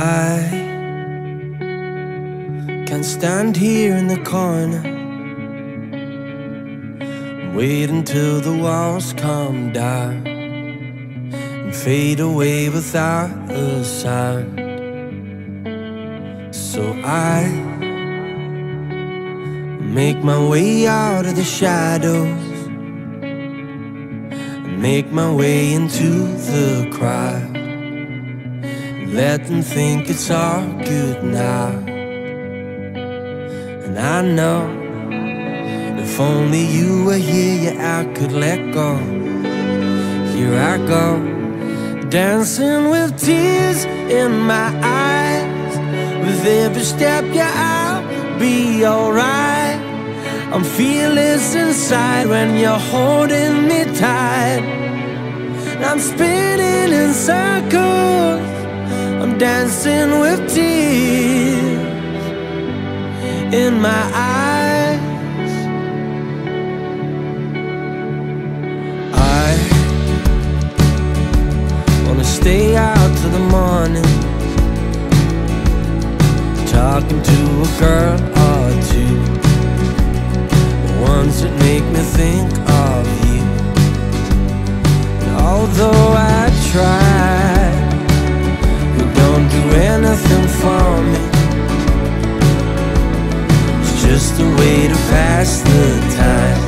I can stand here in the corner, wait until the walls come down and fade away without a sound. So I make my way out of the shadows, make my way into the crowd. Let them think it's all good now. And I know if only you were here, yeah, I could let go. Here I go, dancing with tears in my eyes. With every step, yeah, I'll be alright. I'm fearless inside when you're holding me tight. I'm spinning in circles. Dancing with tears in my eyes. I wanna stay out till the morning, talking to a girl or two, the ones that make me just a way to pass the time,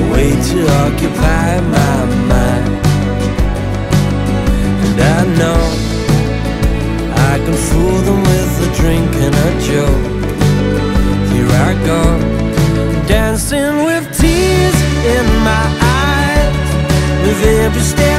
a way to occupy my mind. And I know I can fool them with a drink and a joke. Here I go, dancing with tears in my eyes, with every step,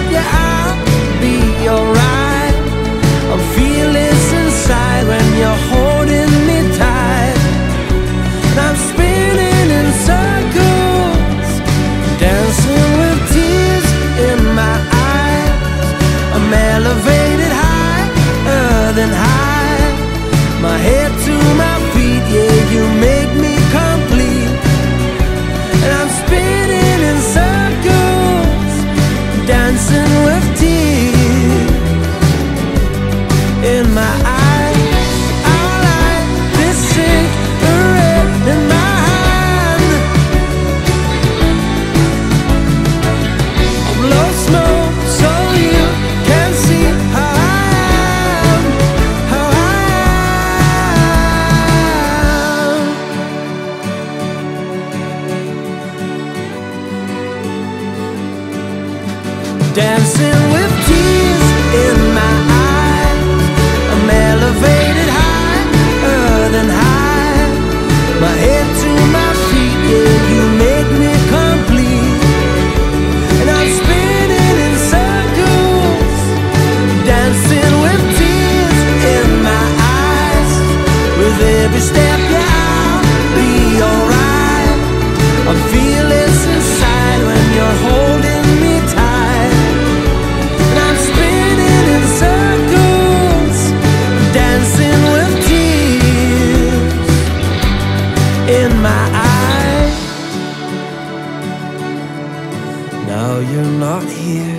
dancing in my eyes. Now you're not here.